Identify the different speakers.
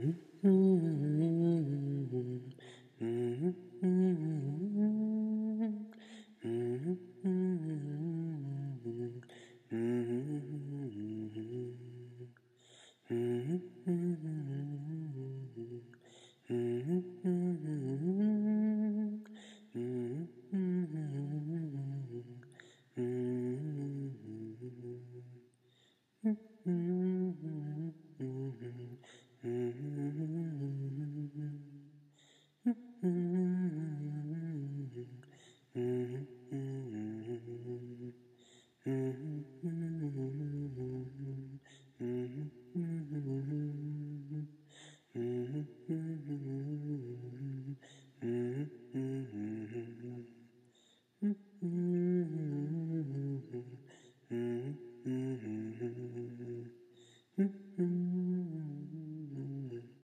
Speaker 1: Mm-hmm. Mm-hmm.